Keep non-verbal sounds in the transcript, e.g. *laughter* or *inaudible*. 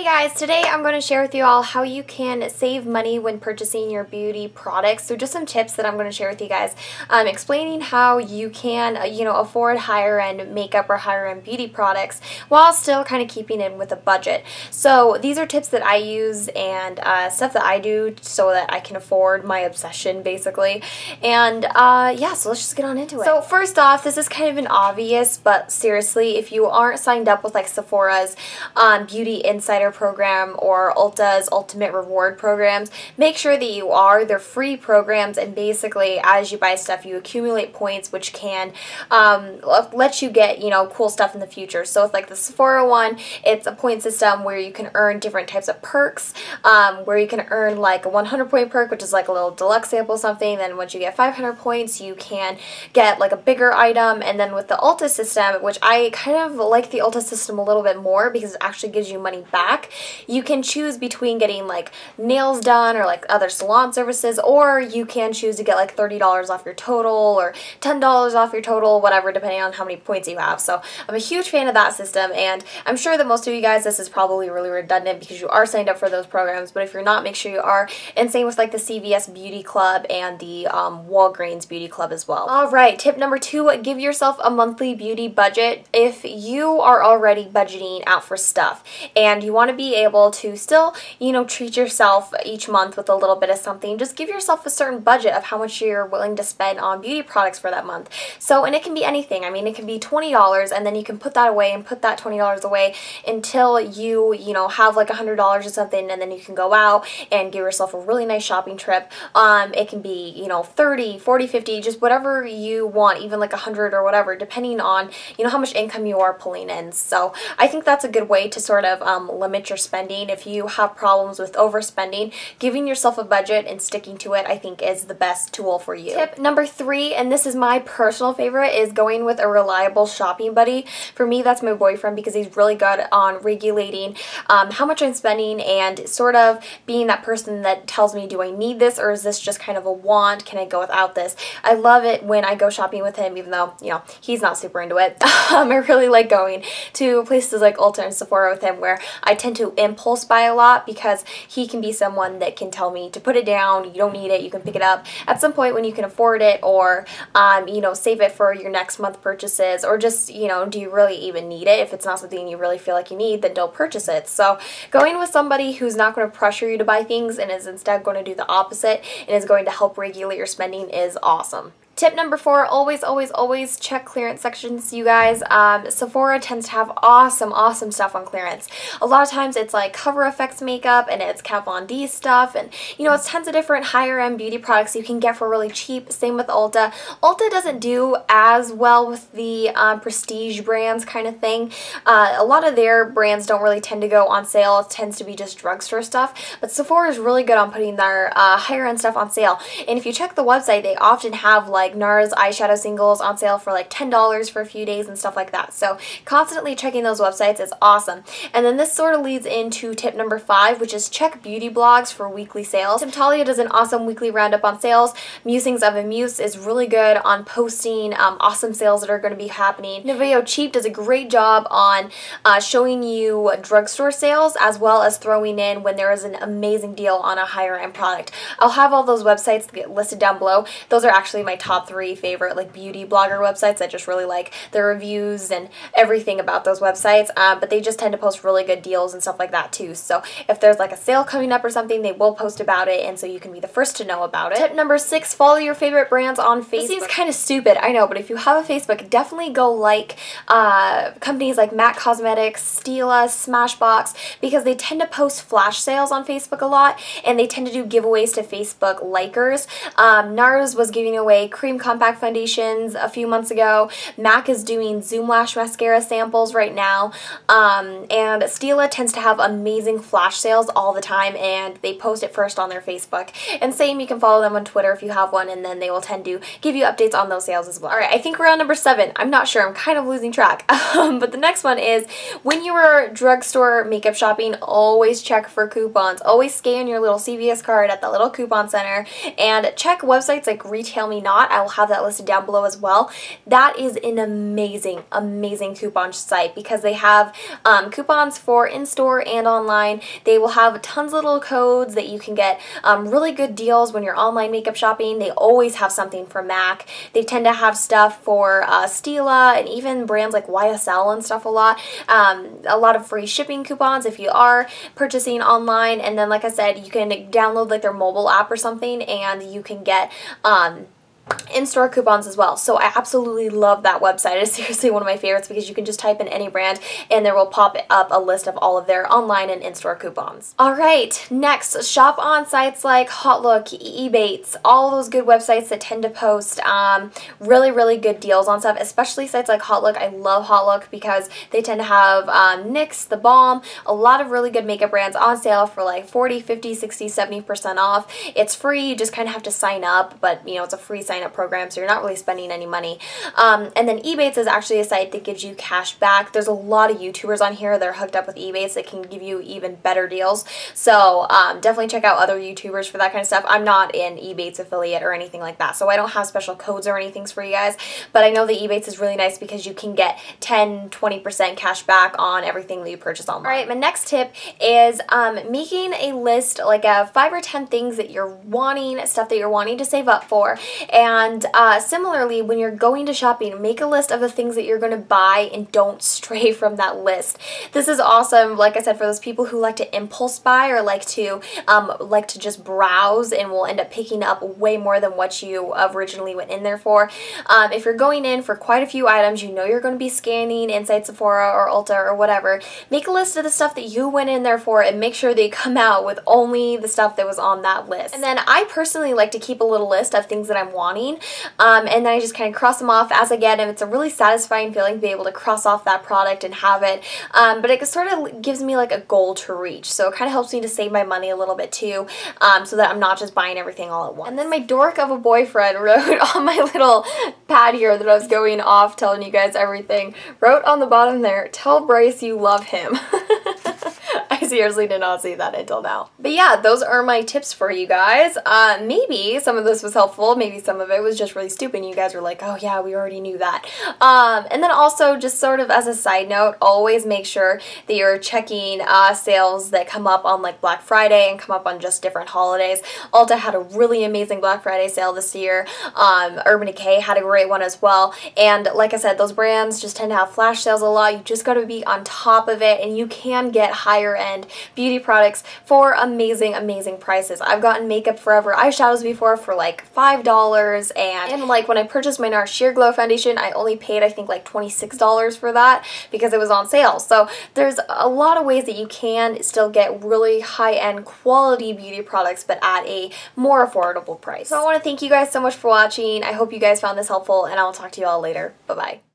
Hey guys, today I'm going to share with you all how you can save money when purchasing your beauty products. So just some tips that I'm going to share with you guys, um, explaining how you can, uh, you know, afford higher end makeup or higher end beauty products while still kind of keeping in with a budget. So these are tips that I use and uh, stuff that I do so that I can afford my obsession basically. And uh, yeah, so let's just get on into it. So first off, this is kind of an obvious, but seriously, if you aren't signed up with like Sephora's um, Beauty Insider Program or Ulta's Ultimate Reward programs, make sure that you are. They're free programs and basically as you buy stuff you accumulate points which can um, let you get, you know, cool stuff in the future. So with like the Sephora one, it's a point system where you can earn different types of perks, um, where you can earn like a 100 point perk, which is like a little deluxe sample something. Then once you get 500 points, you can get like a bigger item. And then with the Ulta system, which I kind of like the Ulta system a little bit more because it actually gives you money back back, you can choose between getting like nails done or like other salon services, or you can choose to get like $30 off your total or $10 off your total, whatever, depending on how many points you have. So I'm a huge fan of that system, and I'm sure that most of you guys, this is probably really redundant because you are signed up for those programs, but if you're not, make sure you are. And same with like the CVS Beauty Club and the um, Walgreens Beauty Club as well. All right, tip number two, give yourself a monthly beauty budget. If you are already budgeting out for stuff and you want to be able to still, you know, treat yourself each month with a little bit of something. Just give yourself a certain budget of how much you're willing to spend on beauty products for that month. So, and it can be anything. I mean, it can be $20 and then you can put that away and put that $20 away until you, you know, have like $100 or something and then you can go out and give yourself a really nice shopping trip. Um, it can be, you know, 30, 40, 50, just whatever you want, even like 100 or whatever, depending on, you know, how much income you are pulling in. So I think that's a good way to sort of um, limit limit your spending. If you have problems with overspending, giving yourself a budget and sticking to it I think is the best tool for you. Tip number three, and this is my personal favorite, is going with a reliable shopping buddy. For me, that's my boyfriend because he's really good on regulating um, how much I'm spending and sort of being that person that tells me, do I need this or is this just kind of a want? Can I go without this? I love it when I go shopping with him, even though, you know, he's not super into it. *laughs* um, I really like going to places like Ulta and Sephora with him where I tend to impulse buy a lot because he can be someone that can tell me to put it down, you don't need it, you can pick it up at some point when you can afford it or, um, you know, save it for your next month purchases or just, you know, do you really even need it? If it's not something you really feel like you need, then don't purchase it. So going with somebody who's not going to pressure you to buy things and is instead going to do the opposite and is going to help regulate your spending is awesome. Tip number four, always, always, always check clearance sections, you guys. Um, Sephora tends to have awesome, awesome stuff on clearance. A lot of times it's like Cover FX makeup and it's Kat Von D stuff and, you know, it's tons of different higher end beauty products you can get for really cheap. Same with Ulta. Ulta doesn't do as well with the um, prestige brands kind of thing. Uh, a lot of their brands don't really tend to go on sale. It tends to be just drugstore stuff. But Sephora is really good on putting their uh, higher end stuff on sale. And if you check the website, they often have like like NARS eyeshadow singles on sale for like $10 for a few days and stuff like that. So constantly checking those websites is awesome. And then this sort of leads into tip number five, which is check beauty blogs for weekly sales. Temptalia does an awesome weekly roundup on sales. Musings of a Muse is really good on posting um, awesome sales that are going to be happening. Nouveau Cheap does a great job on uh, showing you drugstore sales as well as throwing in when there is an amazing deal on a higher end product. I'll have all those websites listed down below. Those are actually my top top three favorite like beauty blogger websites. I just really like the reviews and everything about those websites. Um, but they just tend to post really good deals and stuff like that too. So if there's like a sale coming up or something, they will post about it and so you can be the first to know about it. Tip number six, follow your favorite brands on Facebook. This seems kind of stupid, I know, but if you have a Facebook, definitely go like uh, companies like MAC Cosmetics, Stila, Smashbox, because they tend to post flash sales on Facebook a lot and they tend to do giveaways to Facebook likers. Um, NARS was giving away cream Compact Foundations a few months ago. MAC is doing Zoom Lash Mascara samples right now. Um, and Stila tends to have amazing flash sales all the time and they post it first on their Facebook. And same, you can follow them on Twitter if you have one and then they will tend to give you updates on those sales as well. Alright, I think we're on number seven. I'm not sure. I'm kind of losing track. *laughs* Um, but the next one is when you are drugstore makeup shopping, always check for coupons. Always scan your little CVS card at the little coupon center and check websites like Retail Me Not I will have that listed down below as well. That is an amazing, amazing coupon site because they have um, coupons for in-store and online. They will have tons of little codes that you can get um, really good deals when you're online makeup shopping. They always have something for MAC. They tend to have stuff for uh, Stila and even brands like YSL and stuff a lot. Um, a lot of free shipping coupons if you are purchasing online. And then, like I said, you can download like their mobile app or something and you can get um, in-store coupons as well. So I absolutely love that website. It's *laughs* seriously one of my favorites because you can just type in any brand and there will pop up a list of all of their online and in-store coupons. All right, next, shop on sites like HauteLook, Ebates, all those good websites that tend to post um, really, really good deals on stuff, especially sites like HauteLook. I love HauteLook because they tend to have um, NYX, The Balm, a lot of really good makeup brands on sale for like 40, 50, 60, 70% off. It's free, you just kind of have to sign up, but you know, it's a free sign up program, so you're not really spending any money. Um, and then Ebates is actually a site that gives you cash back. There's a lot of YouTubers on here that are hooked up with Ebates that can give you even better deals. So um, definitely check out other YouTubers for that kind of stuff. I'm not an Ebates affiliate or anything like that, so I don't have special codes or anything for you guys, but I know that Ebates is really nice because you can get 10, 20% cash back on everything that you purchase online. All right, my next tip is um, making a list, like a five or 10 things that you're wanting, stuff that you're wanting to save up for, and and uh, similarly, when you're going to shopping, make a list of the things that you're going to buy and don't *laughs* stray from that list. This is awesome, like I said, for those people who like to impulse buy or like to um, like to just browse and will end up picking up way more than what you originally went in there for. Um, if you're going in for quite a few items, you know you're going to be scanning inside Sephora or Ulta or whatever, make a list of the stuff that you went in there for and make sure they *laughs* come out with only the stuff that was on that list. And then I personally like to keep a little list of things that I'm wanting um, and then I just kind of cross them off as I get them. It's a really satisfying feeling to be able to cross off that product and have it. Um, but it sort of gives me like a goal to reach. So it kind of helps me to save my money a little bit too um, so that I'm not just buying everything all at once. And then my dork of a boyfriend *laughs* wrote on my little pad here that I was going off telling you guys everything, wrote on the bottom there, tell Bryce you love him. *laughs* seriously did not see that until now. But yeah, those are my tips for you guys. Uh, maybe some of this was helpful. Maybe some of it was just really stupid and you guys were like, oh yeah, we already knew that. Um, and then also just sort of as a side note, always make sure that you're checking uh, sales that come up on like Black Friday and come up on just different holidays. Ulta had a really amazing Black Friday sale this year. Um, Urban Decay had a great one as well. And like I said, those brands just tend to have flash sales a lot. You just got to be on top of it and you can get higher end end beauty products for amazing, amazing prices. I've gotten Makeup Forever eyeshadows before for like $5 and, and like when I purchased my NARS Sheer Glow foundation, I only paid I think like $26 for that because it was on sale. So there's a lot of ways that you can still get really high-end quality beauty products but at a more affordable price. So I want to thank you guys so much for watching. I hope you guys found this helpful and I'll talk to you all later. Bye-bye.